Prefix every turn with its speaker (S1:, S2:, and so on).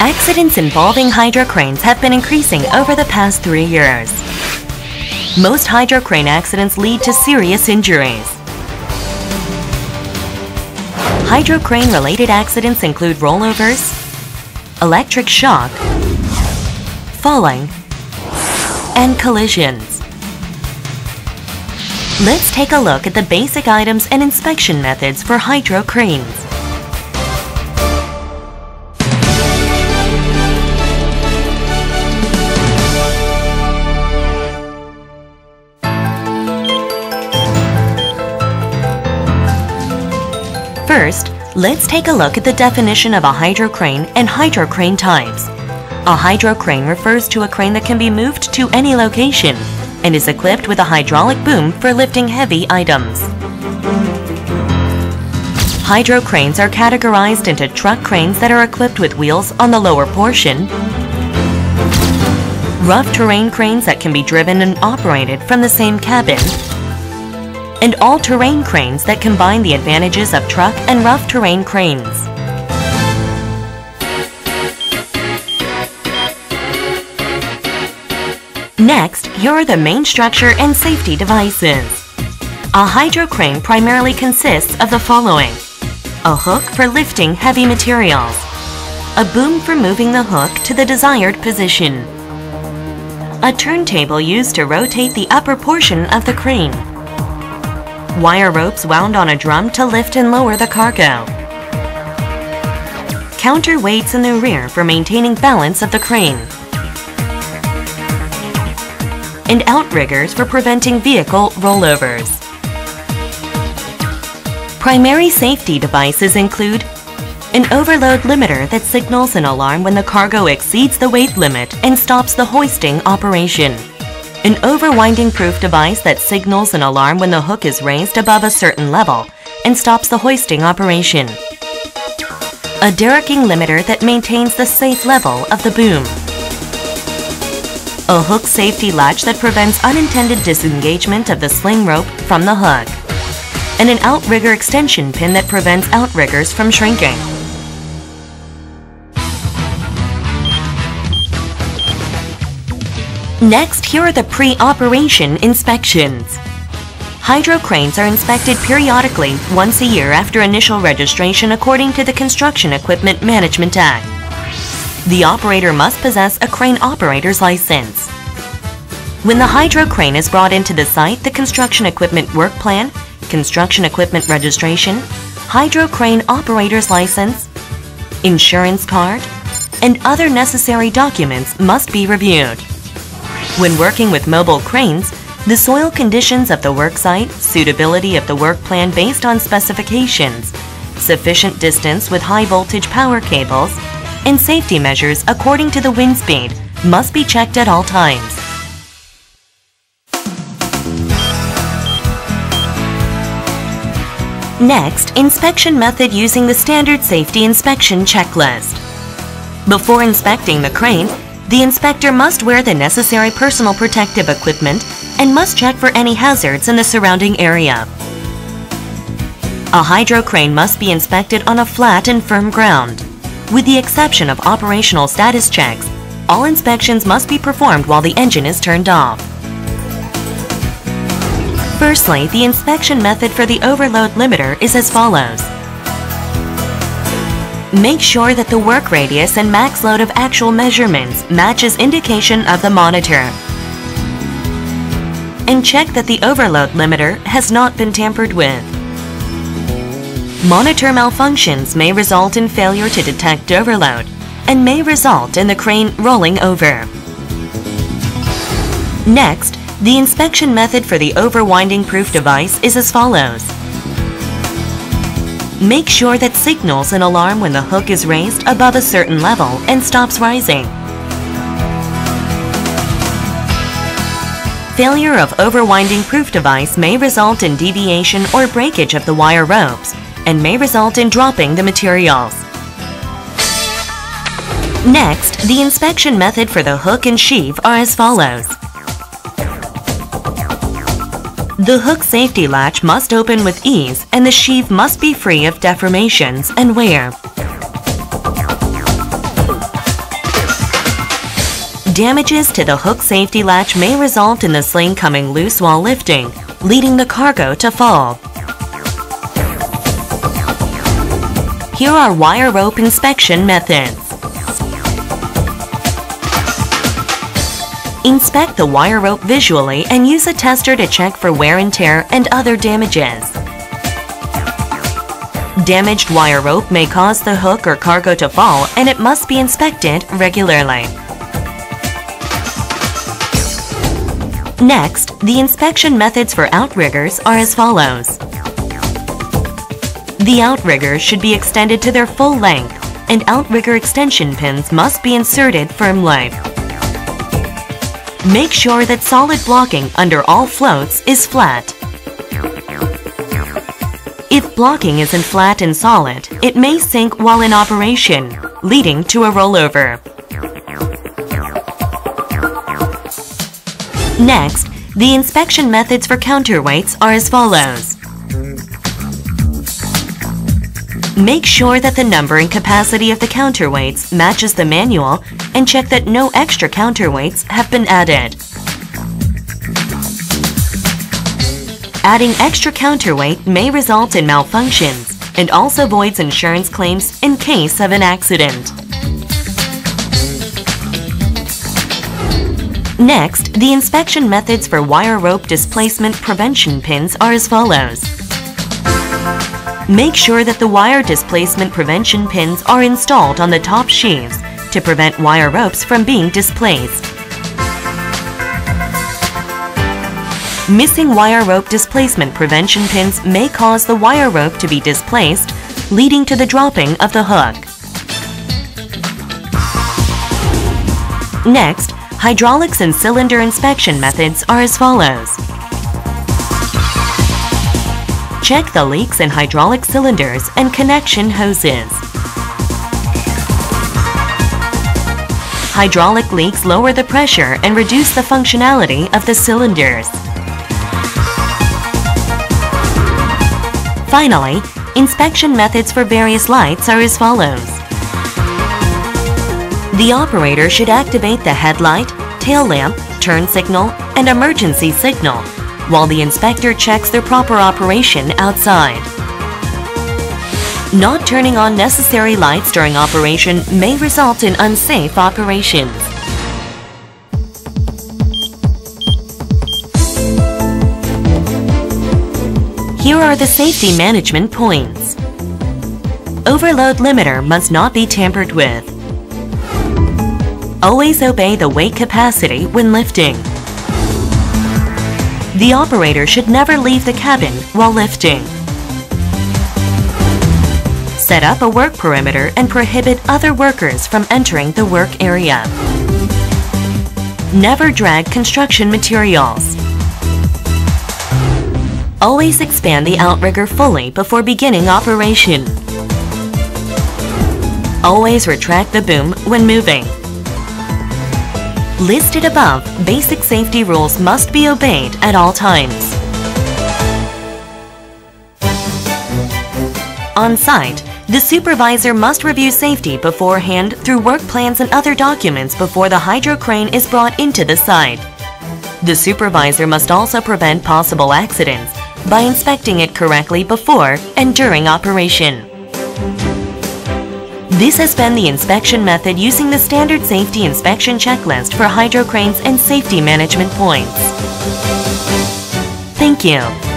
S1: Accidents involving hydro cranes have been increasing over the past three years. Most hydro crane accidents lead to serious injuries. Hydro crane related accidents include rollovers, electric shock, falling, and collisions. Let's take a look at the basic items and inspection methods for hydro First, let's take a look at the definition of a hydro crane and hydro crane types. A hydro crane refers to a crane that can be moved to any location and is equipped with a hydraulic boom for lifting heavy items. Hydro cranes are categorized into truck cranes that are equipped with wheels on the lower portion, rough terrain cranes that can be driven and operated from the same cabin, and all-terrain cranes that combine the advantages of truck and rough terrain cranes. Next, here are the main structure and safety devices. A hydro crane primarily consists of the following. A hook for lifting heavy materials. A boom for moving the hook to the desired position. A turntable used to rotate the upper portion of the crane. Wire ropes wound on a drum to lift and lower the cargo. Counterweights in the rear for maintaining balance of the crane and outriggers for preventing vehicle rollovers. Primary safety devices include an overload limiter that signals an alarm when the cargo exceeds the weight limit and stops the hoisting operation. An overwinding proof device that signals an alarm when the hook is raised above a certain level and stops the hoisting operation. A derricking limiter that maintains the safe level of the boom a hook safety latch that prevents unintended disengagement of the sling rope from the hook, and an outrigger extension pin that prevents outriggers from shrinking. Next, here are the pre-operation inspections. Hydro cranes are inspected periodically once a year after initial registration according to the Construction Equipment Management Act the operator must possess a crane operator's license. When the hydro crane is brought into the site, the construction equipment work plan, construction equipment registration, hydro crane operator's license, insurance card, and other necessary documents must be reviewed. When working with mobile cranes, the soil conditions of the worksite, suitability of the work plan based on specifications, sufficient distance with high voltage power cables, and safety measures according to the wind speed must be checked at all times. Next, inspection method using the standard safety inspection checklist. Before inspecting the crane, the inspector must wear the necessary personal protective equipment and must check for any hazards in the surrounding area. A hydro crane must be inspected on a flat and firm ground. With the exception of operational status checks, all inspections must be performed while the engine is turned off. Firstly, the inspection method for the overload limiter is as follows. Make sure that the work radius and max load of actual measurements matches indication of the monitor. And check that the overload limiter has not been tampered with. Monitor malfunctions may result in failure to detect overload and may result in the crane rolling over. Next, the inspection method for the overwinding proof device is as follows. Make sure that signals an alarm when the hook is raised above a certain level and stops rising. Failure of overwinding proof device may result in deviation or breakage of the wire ropes and may result in dropping the materials. Next, the inspection method for the hook and sheave are as follows. The hook safety latch must open with ease and the sheave must be free of deformations and wear. Damages to the hook safety latch may result in the sling coming loose while lifting, leading the cargo to fall. Here are wire rope inspection methods. Inspect the wire rope visually and use a tester to check for wear and tear and other damages. Damaged wire rope may cause the hook or cargo to fall and it must be inspected regularly. Next, the inspection methods for outriggers are as follows. The outriggers should be extended to their full length, and outrigger extension pins must be inserted firmly. Make sure that solid blocking under all floats is flat. If blocking isn't flat and solid, it may sink while in operation, leading to a rollover. Next, the inspection methods for counterweights are as follows. Make sure that the number and capacity of the counterweights matches the manual and check that no extra counterweights have been added. Adding extra counterweight may result in malfunctions and also voids insurance claims in case of an accident. Next, the inspection methods for wire rope displacement prevention pins are as follows. Make sure that the wire displacement prevention pins are installed on the top sheaves to prevent wire ropes from being displaced. Missing wire rope displacement prevention pins may cause the wire rope to be displaced, leading to the dropping of the hook. Next, hydraulics and cylinder inspection methods are as follows. Check the leaks in hydraulic cylinders and connection hoses. Hydraulic leaks lower the pressure and reduce the functionality of the cylinders. Finally, inspection methods for various lights are as follows. The operator should activate the headlight, tail lamp, turn signal, and emergency signal while the inspector checks their proper operation outside. Not turning on necessary lights during operation may result in unsafe operations. Here are the safety management points. Overload limiter must not be tampered with. Always obey the weight capacity when lifting. The operator should never leave the cabin while lifting. Set up a work perimeter and prohibit other workers from entering the work area. Never drag construction materials. Always expand the outrigger fully before beginning operation. Always retract the boom when moving. Listed above, basic safety rules must be obeyed at all times. On site, the supervisor must review safety beforehand through work plans and other documents before the hydro crane is brought into the site. The supervisor must also prevent possible accidents by inspecting it correctly before and during operation. This has been the inspection method using the standard safety inspection checklist for hydro cranes and safety management points. Thank you.